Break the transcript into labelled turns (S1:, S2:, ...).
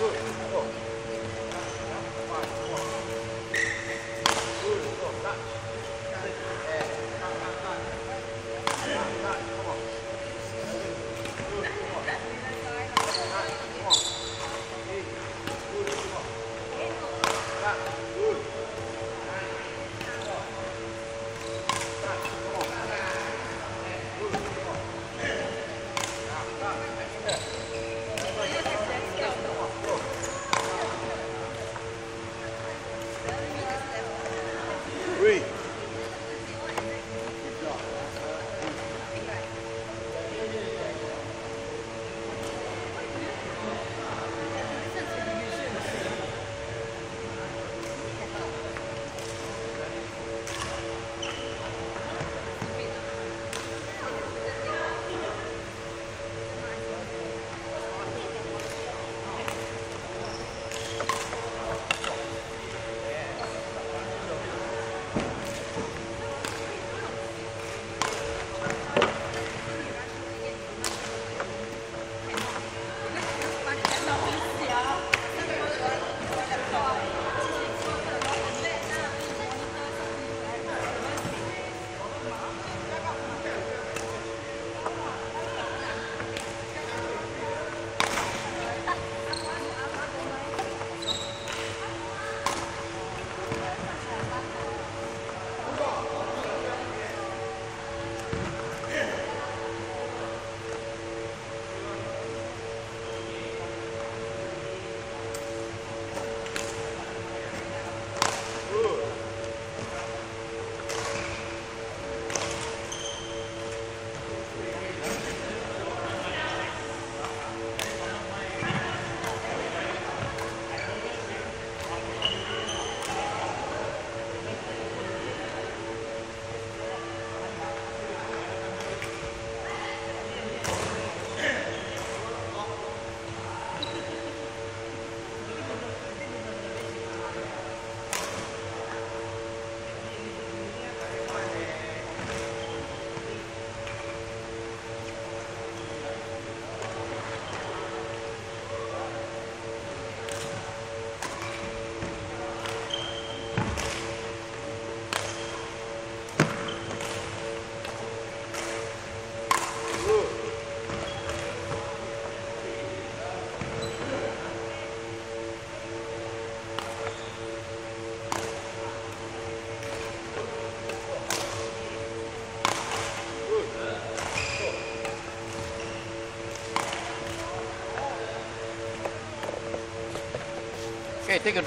S1: 四、五、六、七、八、九、十。
S2: three
S3: take a drink.